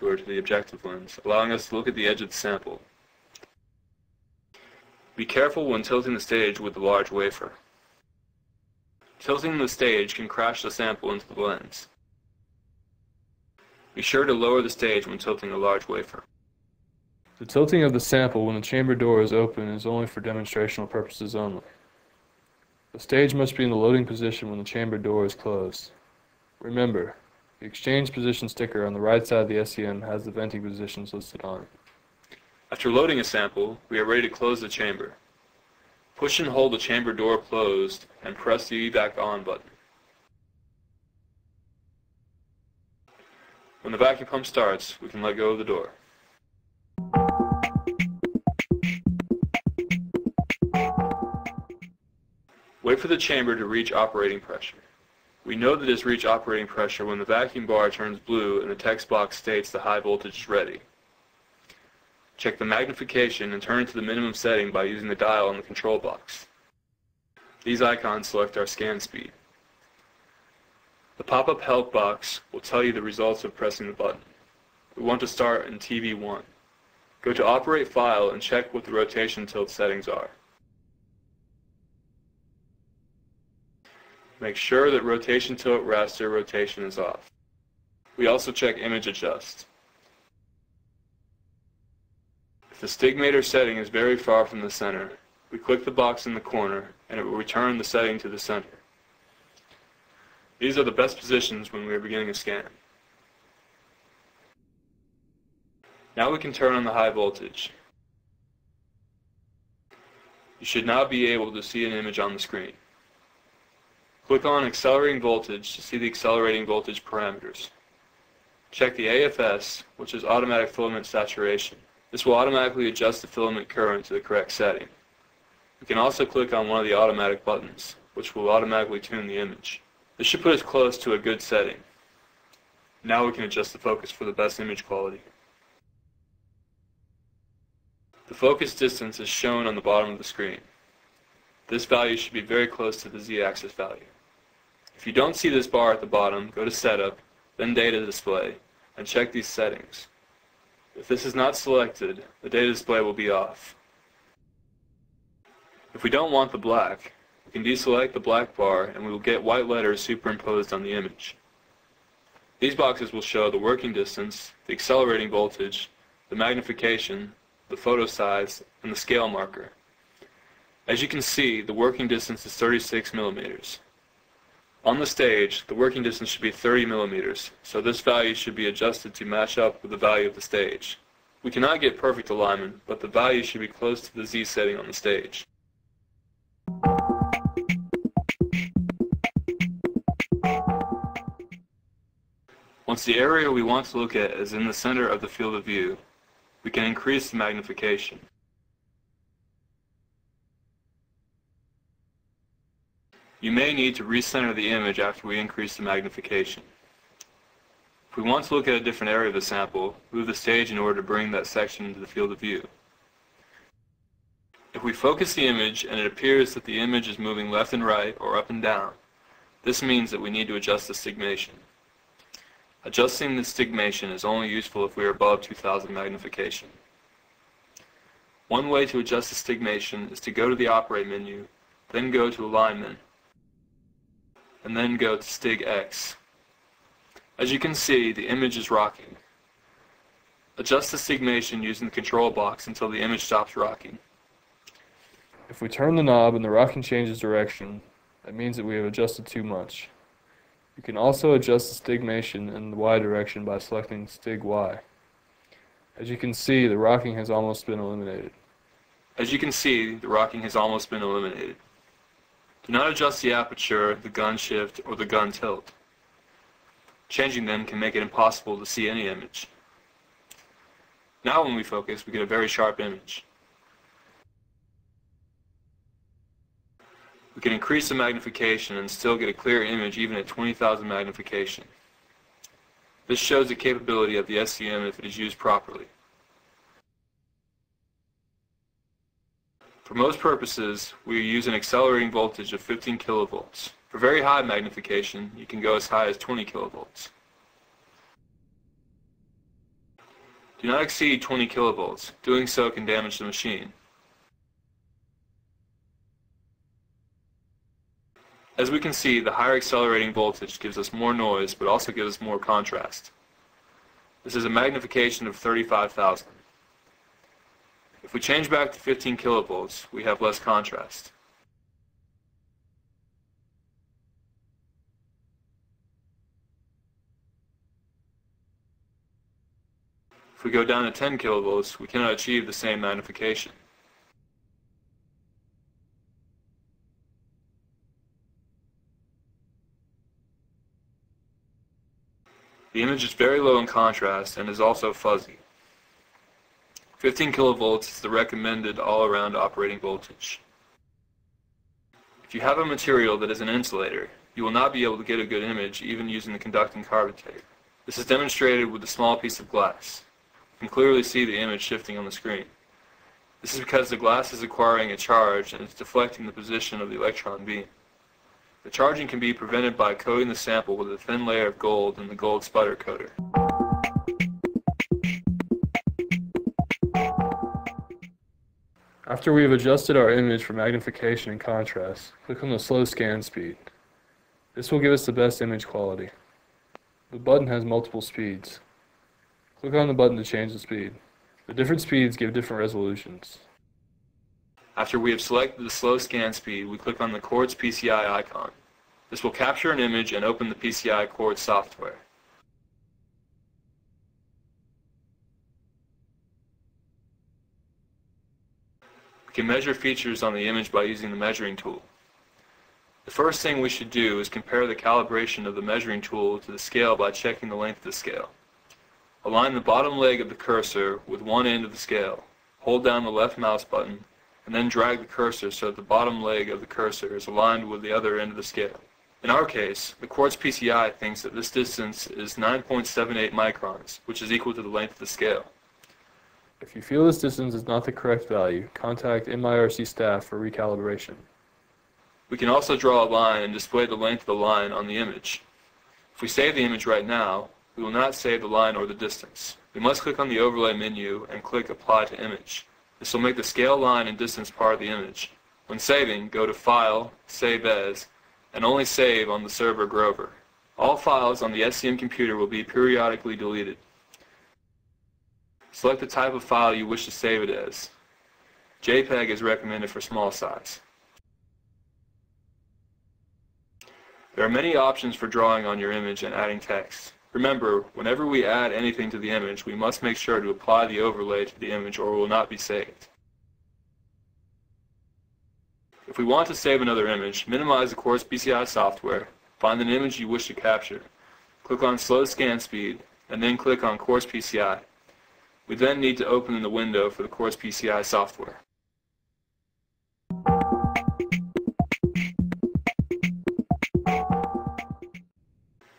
to the objective lens, allowing us to look at the edge of the sample. Be careful when tilting the stage with the large wafer. Tilting the stage can crash the sample into the lens. Be sure to lower the stage when tilting a large wafer. The tilting of the sample when the chamber door is open is only for demonstrational purposes only. The stage must be in the loading position when the chamber door is closed. Remember, the exchange position sticker on the right side of the SEM has the venting positions listed on it. After loading a sample, we are ready to close the chamber. Push and hold the chamber door closed and press the evac on button. When the vacuum pump starts, we can let go of the door. Wait for the chamber to reach operating pressure. We know that it has reached operating pressure when the vacuum bar turns blue and the text box states the high voltage is ready. Check the magnification and turn it to the minimum setting by using the dial on the control box. These icons select our scan speed. The pop-up help box will tell you the results of pressing the button. We want to start in TV1. Go to Operate File and check what the rotation tilt settings are. Make sure that rotation tilt raster rotation is off. We also check image adjust. If the stigmator setting is very far from the center, we click the box in the corner and it will return the setting to the center. These are the best positions when we are beginning a scan. Now we can turn on the high voltage. You should now be able to see an image on the screen. Click on Accelerating Voltage to see the accelerating voltage parameters. Check the AFS, which is Automatic Filament Saturation. This will automatically adjust the filament current to the correct setting. We can also click on one of the automatic buttons, which will automatically tune the image. This should put us close to a good setting. Now we can adjust the focus for the best image quality. The focus distance is shown on the bottom of the screen. This value should be very close to the z-axis value. If you don't see this bar at the bottom, go to Setup, then Data Display, and check these settings. If this is not selected, the data display will be off. If we don't want the black, we can deselect the black bar and we will get white letters superimposed on the image. These boxes will show the working distance, the accelerating voltage, the magnification, the photo size, and the scale marker. As you can see, the working distance is 36 millimeters. On the stage, the working distance should be 30 millimeters, so this value should be adjusted to match up with the value of the stage. We cannot get perfect alignment, but the value should be close to the Z setting on the stage. Once the area we want to look at is in the center of the field of view, we can increase the magnification. You may need to recenter the image after we increase the magnification. If we want to look at a different area of the sample, move the stage in order to bring that section into the field of view. If we focus the image and it appears that the image is moving left and right or up and down, this means that we need to adjust the stigmation. Adjusting the stigmation is only useful if we are above 2000 magnification. One way to adjust the stigmation is to go to the Operate menu, then go to Alignment, and then go to Stig X. As you can see, the image is rocking. Adjust the stigmation using the control box until the image stops rocking. If we turn the knob and the rocking changes direction, that means that we have adjusted too much. You can also adjust the stigmation in the Y direction by selecting Stig Y. As you can see, the rocking has almost been eliminated. As you can see, the rocking has almost been eliminated. Do not adjust the aperture, the gun shift, or the gun tilt. Changing them can make it impossible to see any image. Now when we focus, we get a very sharp image. We can increase the magnification and still get a clear image even at 20,000 magnification. This shows the capability of the SEM if it is used properly. For most purposes, we use an accelerating voltage of 15 kilovolts. For very high magnification, you can go as high as 20 kilovolts. Do not exceed 20 kilovolts. Doing so can damage the machine. As we can see, the higher accelerating voltage gives us more noise, but also gives us more contrast. This is a magnification of 35,000. If we change back to 15 kilovolts, we have less contrast. If we go down to 10 kilovolts, we cannot achieve the same magnification. The image is very low in contrast and is also fuzzy. 15 kilovolts is the recommended all-around operating voltage. If you have a material that is an insulator, you will not be able to get a good image even using the conducting carbon tape. This is demonstrated with a small piece of glass You can clearly see the image shifting on the screen. This is because the glass is acquiring a charge and is deflecting the position of the electron beam. The charging can be prevented by coating the sample with a thin layer of gold in the gold sputter coater. After we have adjusted our image for magnification and contrast, click on the slow scan speed. This will give us the best image quality. The button has multiple speeds. Click on the button to change the speed. The different speeds give different resolutions. After we have selected the slow scan speed, we click on the Quartz PCI icon. This will capture an image and open the PCI Quartz software. We can measure features on the image by using the measuring tool. The first thing we should do is compare the calibration of the measuring tool to the scale by checking the length of the scale. Align the bottom leg of the cursor with one end of the scale. Hold down the left mouse button, and then drag the cursor so that the bottom leg of the cursor is aligned with the other end of the scale. In our case, the Quartz PCI thinks that this distance is 9.78 microns, which is equal to the length of the scale. If you feel this distance is not the correct value, contact MIRC staff for recalibration. We can also draw a line and display the length of the line on the image. If we save the image right now, we will not save the line or the distance. We must click on the overlay menu and click apply to image. This will make the scale line and distance part of the image. When saving, go to File, Save As, and only save on the server Grover. All files on the SEM computer will be periodically deleted. Select the type of file you wish to save it as. JPEG is recommended for small size. There are many options for drawing on your image and adding text. Remember, whenever we add anything to the image, we must make sure to apply the overlay to the image or it will not be saved. If we want to save another image, minimize the Quartz PCI software, find an image you wish to capture, click on Slow Scan Speed, and then click on Quartz PCI. We then need to open the window for the Quartz PCI software.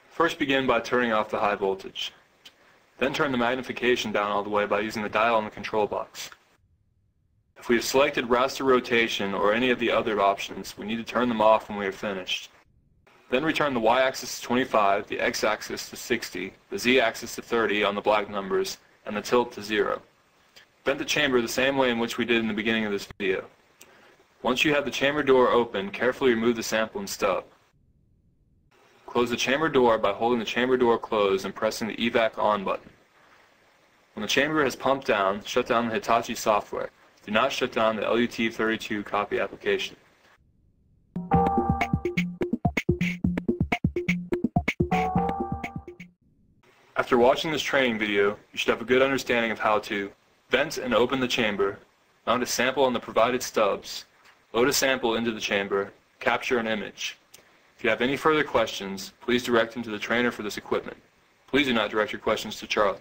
First begin by turning off the high voltage. Then turn the magnification down all the way by using the dial on the control box. If we have selected raster rotation or any of the other options, we need to turn them off when we are finished. Then return the y-axis to 25, the x-axis to 60, the z-axis to 30 on the black numbers, and the tilt to 0. Bend the chamber the same way in which we did in the beginning of this video. Once you have the chamber door open, carefully remove the sample and stub. Close the chamber door by holding the chamber door closed and pressing the evac on button. When the chamber has pumped down, shut down the Hitachi software. Do not shut down the LUT32 copy application. After watching this training video, you should have a good understanding of how to vent and open the chamber, mount a sample on the provided stubs, load a sample into the chamber, capture an image. If you have any further questions, please direct them to the trainer for this equipment. Please do not direct your questions to Charlie.